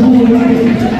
whole life.